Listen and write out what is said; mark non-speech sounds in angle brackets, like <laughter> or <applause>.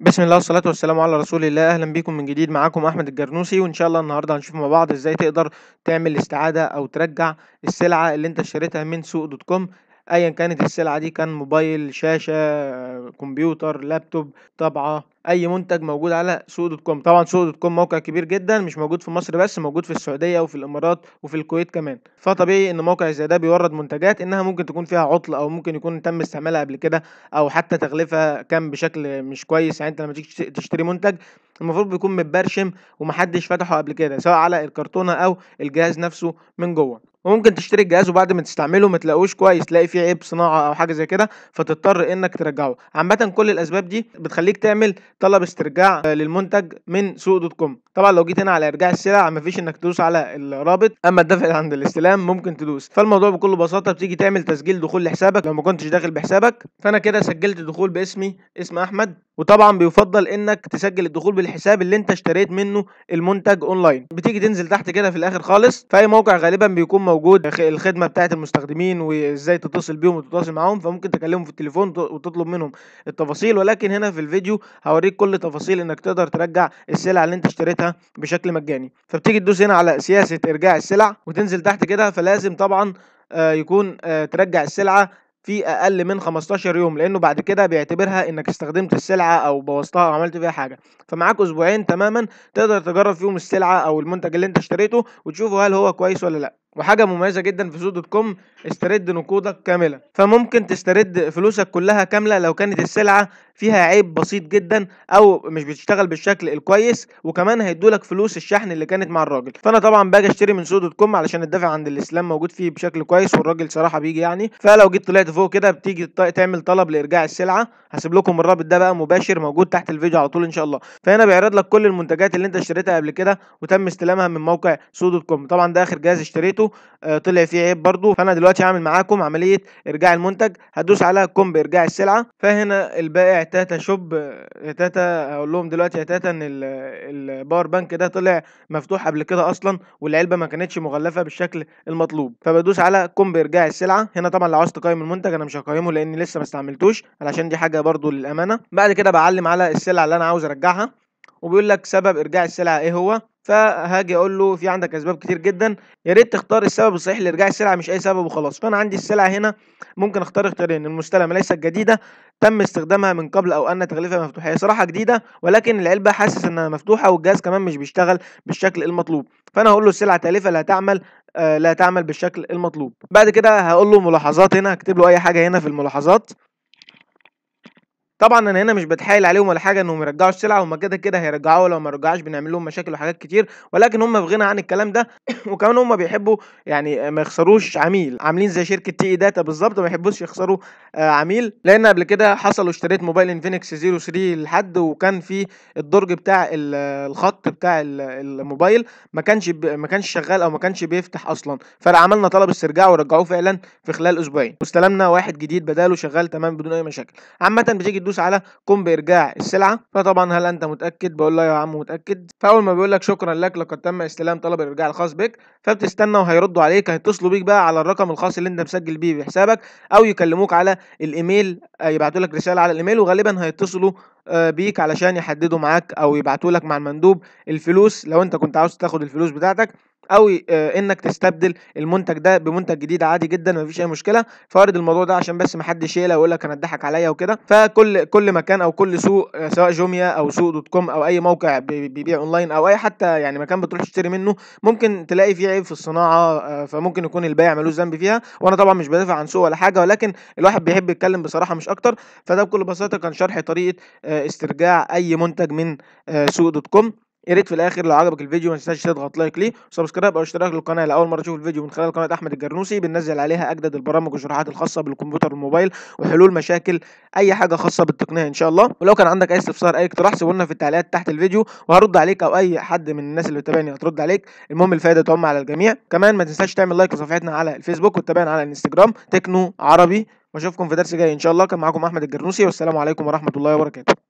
بسم الله والصلاة والسلام على رسول الله. أهلا بيكم من جديد. معاكم أحمد الجرنوسي. وإن شاء الله النهاردة هنشوف مع بعض إزاي تقدر تعمل استعادة أو ترجع السلعة اللي أنت اشتريتها من سوق دوت كوم. أيا كانت السلعة دي كان موبايل شاشة كمبيوتر لابتوب طابعة أي منتج موجود على سوق دوت كوم. طبعا سوق دوت كوم موقع كبير جدا مش موجود في مصر بس موجود في السعودية وفي الإمارات وفي الكويت كمان. فطبيعي إن موقع زي ده بيورد منتجات إنها ممكن تكون فيها عطل أو ممكن يكون تم استعمالها قبل كده أو حتى تغليفها كان بشكل مش كويس. يعني أنت لما تيجي تشتري منتج المفروض بيكون متبرشم ومحدش فتحه قبل كده سواء على الكرتونة أو الجهاز نفسه من جوه. وممكن تشتري الجهاز وبعد ما تستعمله ما تلاقوش كويس تلاقي فيه عيب صناعة أو حاجة زي كده فتضطر إنك ترجعه. عامة كل الأسباب دي بتخليك تعمل طلب استرجاع للمنتج من سوق دوت كوم. طبعا لو جيت هنا على إرجاع السلع مفيش إنك تدوس على الرابط أما الدفع عند الاستلام ممكن تدوس. فالموضوع بكل بساطة بتيجي تعمل تسجيل دخول لحسابك. لو ما كنتش داخل بحسابك فأنا كده سجلت دخول باسمي اسم أحمد. وطبعا بيفضل إنك تسجل الدخول بالحساب اللي أنت اشتريت منه المنتج أونلاين. بتيجي تنزل تحت كده في الآخر خالص في اي موقع غالبا بيكون موجود الخدمة بتاعه المستخدمين وازاي تتصل بيهم وتتواصل معاهم فممكن تكلمهم في التليفون وتطلب منهم التفاصيل. ولكن هنا في الفيديو هوريك كل تفاصيل إنك تقدر ترجع السلع اللي أنت اشتريتها بشكل مجاني. فبتيجي تدوس هنا على سياسة إرجاع السلع وتنزل تحت كده فلازم طبعا يكون ترجع السلعة في أقل من 15 يوم لأنه بعد كده بيعتبرها إنك استخدمت السلعة أو بوظتها أو عملت فيها حاجة. فمعاك أسبوعين تماما تقدر تجرب فيهم السلعة أو المنتج اللي أنت اشتريته وتشوفه هل هو كويس ولا لأ. وحاجة مميزة جدا في سوق دوت كوم استرد نقودك كاملة. فممكن تسترد فلوسك كلها كاملة لو كانت السلعة فيها عيب بسيط جدا أو مش بتشتغل بالشكل الكويس وكمان هيدولك فلوس الشحن اللي كانت مع الراجل. فأنا طبعا باجي أشتري من سوق دوت كوم علشان الدفع عند الاستلام موجود فيه بشكل كويس والراجل صراحة بيجي يعني. فلو جيت طلعت فوق كده بتيجي تعمل طلب لإرجاع السلعة هسيب لكم الرابط ده بقى مباشر موجود تحت الفيديو على طول إن شاء الله. فهنا بيعرض لك كل المنتجات اللي أنت اشتريتها قبل كده وتم استلامها من موقع سوق دوت كوم. طبعا ده آخر جهاز اشتريته آه طلع فيه عيب برضو فأنا دلوقتي هعمل معاكم عملية إرجاع المنتج. هتدوس على قم بارجاع السلعة. فهنا البائع تاتا شوب. تاتا أقول لهم دلوقتي يا تاتا ان ال power bank ده طلع مفتوح قبل كده أصلا والعلبة ما كانتش مغلفة بالشكل المطلوب. فبدوس على قم بارجاع السلعة. هنا طبعا لو عاوز تقيم المنتج أنا مش هقيمه لأني لسه ما استعملتوش. علشان دي حاجة برضو للأمانة. بعد كده بعلم على السلعة اللي أنا عاوز أرجعها. وبيقول لك سبب إرجاع السلعة إيه هو؟ فهاجي أقول له في عندك أسباب كتير جدا يا ريت تختار السبب الصحيح لإرجاع السلعة مش أي سبب وخلاص. فأنا عندي السلعة هنا ممكن أختار اختيارين المستلمه ليست جديدة تم استخدامها من قبل أو أن تغليفها مفتوح هي صراحة جديدة ولكن العلبة حاسس إنها مفتوحة والجهاز كمان مش بيشتغل بالشكل المطلوب. فأنا هقول له السلعة تالفة لا تعمل آه لا تعمل بالشكل المطلوب. بعد كده هقول له ملاحظات هنا هكتب له أي حاجة هنا في الملاحظات. طبعا أنا هنا مش بتحايل عليهم ولا حاجة إنهم يرجعوا السلعه هم كده كده هيرجعوها لو ما رجعوش بنعمل لهم مشاكل وحاجات كتير ولكن هم في غنى عن الكلام ده. <coughs> وكمان هم بيحبوا يعني ما يخسروش عميل. عاملين زي شركة تي إي داتا بالظبط ما يحبوش يخسروا آه عميل. لأن قبل كده حصل واشتريت موبايل إنفينكس 03 لحد وكان في الدرج بتاع الخط بتاع الموبايل ما كانش ما كانش شغال أو ما كانش بيفتح أصلا. فعملنا طلب استرجاع ورجعوه فعلا في خلال أسبوعين. واستلمنا واحد جديد بداله شغال تمام بدون أي مشاكل. عامة بتيجي تدوس على قم بارجاع السلعة. فطبعا هل أنت متأكد؟ بقول له يا عم متأكد. فأول ما بيقول لك شكرا لك لقد تم استلام طلب الإرجاع الخاص بك فبتستنى وهيردوا عليك هيتصلوا بيك بقى على الرقم الخاص اللي أنت مسجل بيه بحسابك أو يكلموك على الإيميل يبعتوا لك رسالة على الإيميل وغالبا هيتصلوا بيك علشان يحددوا معاك أو يبعتوا لك مع المندوب الفلوس. لو أنت كنت عاوز تاخد الفلوس بتاعتك أو إنك تستبدل المنتج ده بمنتج جديد عادي جدا مفيش أي مشكلة. فارد الموضوع ده عشان بس ما حدش يقلق ويقول لك أنا اتضحك عليا وكده. فكل كل مكان أو كل سوق سواء جوميا أو سوق دوت كوم أو أي موقع بيبيع أونلاين أو أي حتى يعني مكان بتروح تشتري منه ممكن تلاقي فيه عيب في الصناعة فممكن يكون البائع ملوش ذنب فيها. وأنا طبعا مش بدافع عن سوق ولا حاجة ولكن الواحد بيحب يتكلم بصراحة مش أكتر. فده بكل بساطة كان شرح طريقة استرجاع أي منتج من سوق دوت كوم. يا ريت في الآخر لو عجبك الفيديو ما تنساش تضغط like ليه و subscribe أو اشتراك للقناة. لاول مرة تشوف الفيديو من خلال قناة أحمد الجرنوسي بننزل عليها أجدد البرامج والشروحات الخاصة بالكمبيوتر والموبايل وحلول مشاكل أي حاجة خاصة بالتقنية إن شاء الله. ولو كان عندك أي استفسار أي اقتراح سيبوا لنا في التعليقات تحت الفيديو. وهرد عليك أو أي حد من الناس اللي بتتابعني هترد عليك. المهم الفائده تعم على الجميع. كمان ما تنساش تعمل like لصفحتنا على الفيسبوك وتتابعنا على الإنستجرام. تكنو عربي. وأشوفكم في درس جاي إن شاء الله. كان معاكم أحمد الجرنوسي والسلام عليكم ورحمة الله وبركاته.